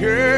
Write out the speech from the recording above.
girl.